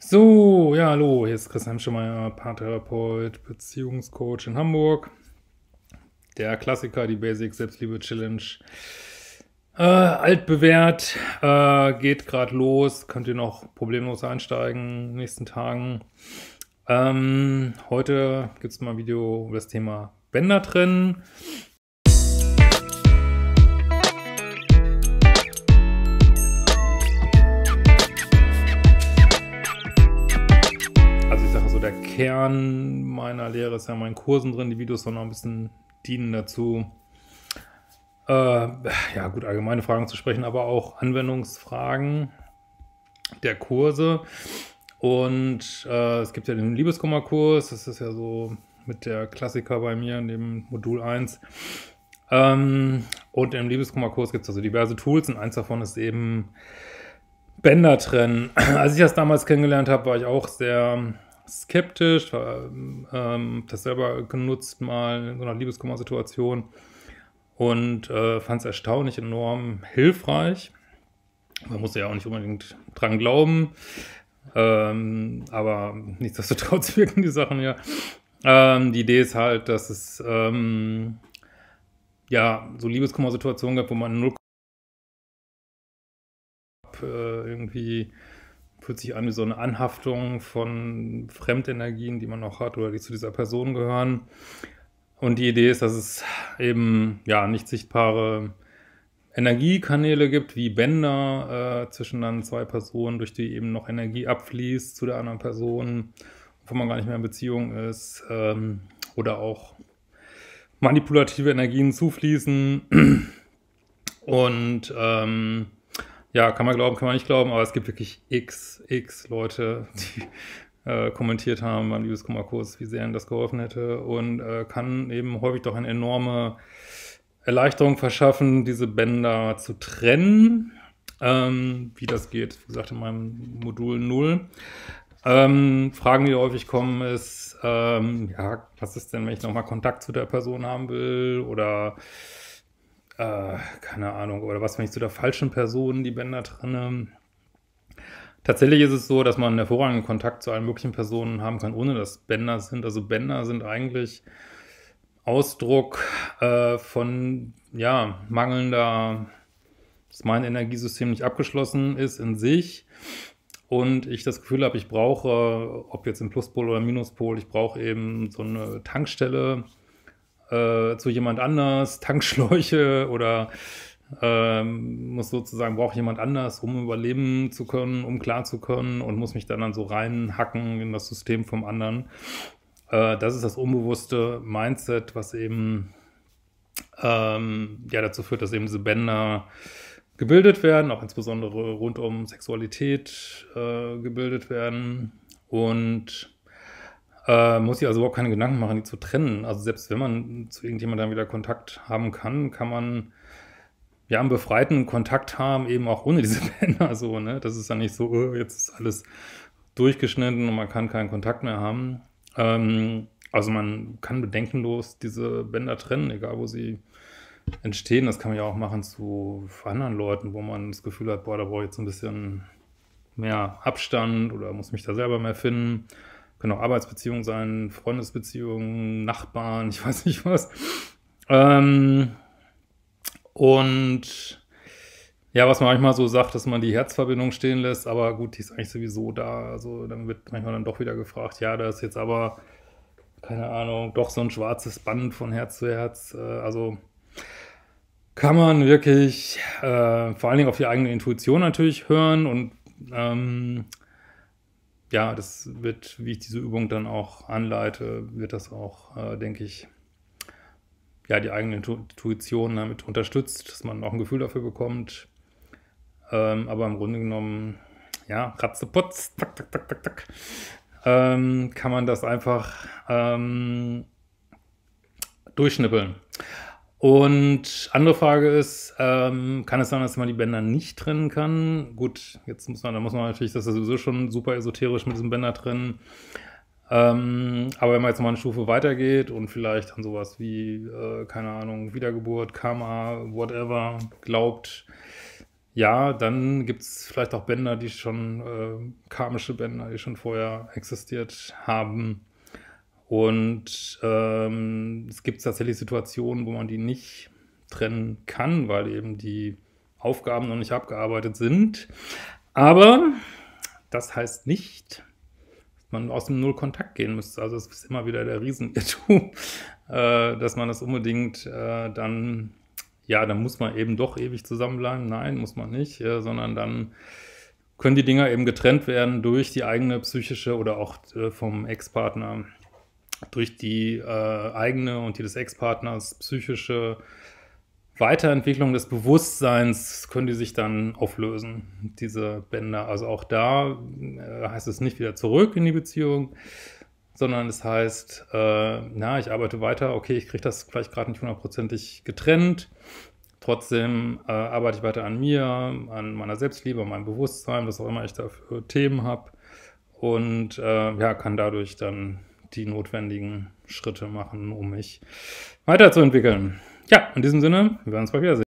So, ja, hallo, hier ist Christian Schemeier, Paartherapeut, Beziehungscoach in Hamburg. Der Klassiker, die Basic Selbstliebe Challenge. Äh, altbewährt, äh, geht gerade los, könnt ihr noch problemlos einsteigen in den nächsten Tagen. Ähm, heute gibt es mal ein Video über das Thema Bänder trennen. Kern meiner Lehre ist ja in meinen Kursen drin. Die Videos sollen noch ein bisschen dienen dazu, äh, ja gut, allgemeine Fragen zu sprechen, aber auch Anwendungsfragen der Kurse. Und äh, es gibt ja den Liebeskummerkurs, das ist ja so mit der Klassiker bei mir in dem Modul 1. Ähm, und im Liebeskummerkurs gibt es also diverse Tools und eins davon ist eben Bänder trennen. Als ich das damals kennengelernt habe, war ich auch sehr skeptisch, ähm, das selber genutzt mal in so einer Liebeskummer-Situation und äh, fand es erstaunlich enorm hilfreich. Man musste ja auch nicht unbedingt dran glauben, ähm, aber nichtsdestotrotz wirken die Sachen ja. Ähm, die Idee ist halt, dass es ähm, ja so Liebeskummer-Situationen gibt, wo man null äh, irgendwie fühlt sich an wie so eine Anhaftung von Fremdenergien, die man noch hat oder die zu dieser Person gehören. Und die Idee ist, dass es eben ja nicht sichtbare Energiekanäle gibt, wie Bänder äh, zwischen dann zwei Personen, durch die eben noch Energie abfließt zu der anderen Person, wo man gar nicht mehr in Beziehung ist, ähm, oder auch manipulative Energien zufließen. Und ähm, ja, kann man glauben, kann man nicht glauben, aber es gibt wirklich x, x Leute, die äh, kommentiert haben beim Liebeskummerkurs, wie sehr ihnen das geholfen hätte und äh, kann eben häufig doch eine enorme Erleichterung verschaffen, diese Bänder zu trennen. Ähm, wie das geht, wie gesagt, in meinem Modul 0. Ähm, Fragen, die häufig kommen, ist, ähm, ja, was ist denn, wenn ich nochmal Kontakt zu der Person haben will oder äh, keine Ahnung, oder was, wenn ich zu der falschen Person die Bänder trenne. Tatsächlich ist es so, dass man hervorragenden Kontakt zu allen möglichen Personen haben kann, ohne dass Bänder sind. Also Bänder sind eigentlich Ausdruck äh, von ja, mangelnder, dass mein Energiesystem nicht abgeschlossen ist in sich und ich das Gefühl habe, ich brauche, ob jetzt im Pluspol oder Minuspol, ich brauche eben so eine Tankstelle, äh, zu jemand anders, Tankschläuche oder ähm, muss sozusagen, braucht jemand anders, um überleben zu können, um klar zu können und muss mich dann, dann so reinhacken in das System vom anderen. Äh, das ist das unbewusste Mindset, was eben ähm, ja, dazu führt, dass eben diese Bänder gebildet werden, auch insbesondere rund um Sexualität äh, gebildet werden. Und äh, muss ich also überhaupt keine Gedanken machen, die zu trennen. Also selbst wenn man zu irgendjemandem wieder Kontakt haben kann, kann man ja einen befreiten Kontakt haben, eben auch ohne diese Bänder. So, ne? Das ist dann nicht so, oh, jetzt ist alles durchgeschnitten und man kann keinen Kontakt mehr haben. Ähm, also man kann bedenkenlos diese Bänder trennen, egal wo sie entstehen. Das kann man ja auch machen zu anderen Leuten, wo man das Gefühl hat, boah, da brauche ich jetzt ein bisschen mehr Abstand oder muss mich da selber mehr finden. Können auch Arbeitsbeziehungen sein, Freundesbeziehungen, Nachbarn, ich weiß nicht was. Ähm, und ja, was man manchmal so sagt, dass man die Herzverbindung stehen lässt, aber gut, die ist eigentlich sowieso da. Also dann wird manchmal dann doch wieder gefragt, ja, da ist jetzt aber, keine Ahnung, doch so ein schwarzes Band von Herz zu Herz. Äh, also kann man wirklich äh, vor allen Dingen auf die eigene Intuition natürlich hören und ähm, ja, das wird, wie ich diese Übung dann auch anleite, wird das auch, äh, denke ich, ja, die eigene Intuition damit unterstützt, dass man auch ein Gefühl dafür bekommt. Ähm, aber im Grunde genommen, ja, ratzeputz, tak, tak, tak, tak, tak, ähm, kann man das einfach ähm, durchschnippeln. Und andere Frage ist, ähm, kann es sein, dass man die Bänder nicht trennen kann? Gut, jetzt muss man, da muss man natürlich, das ist sowieso schon super esoterisch mit diesem Bänder trennen. Ähm, aber wenn man jetzt mal eine Stufe weitergeht und vielleicht an sowas wie, äh, keine Ahnung, Wiedergeburt, Karma, whatever, glaubt, ja, dann gibt es vielleicht auch Bänder, die schon, äh, karmische Bänder, die schon vorher existiert haben. Und ähm, es gibt tatsächlich Situationen, wo man die nicht trennen kann, weil eben die Aufgaben noch nicht abgearbeitet sind. Aber das heißt nicht, dass man aus dem Null Kontakt gehen müsste. Also es ist immer wieder der Riesenirrtum, äh, dass man das unbedingt äh, dann, ja, dann muss man eben doch ewig zusammenbleiben. Nein, muss man nicht, äh, sondern dann können die Dinger eben getrennt werden durch die eigene psychische oder auch äh, vom Ex-Partner durch die äh, eigene und die des Ex-Partners psychische Weiterentwicklung des Bewusstseins können die sich dann auflösen, diese Bänder. Also auch da äh, heißt es nicht wieder zurück in die Beziehung, sondern es heißt, äh, na, ich arbeite weiter, okay, ich kriege das vielleicht gerade nicht hundertprozentig getrennt, trotzdem äh, arbeite ich weiter an mir, an meiner Selbstliebe, an meinem Bewusstsein, was auch immer ich da für Themen habe und äh, ja, kann dadurch dann die notwendigen Schritte machen, um mich weiterzuentwickeln. Ja, in diesem Sinne, wir werden uns bald wiedersehen.